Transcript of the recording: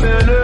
feel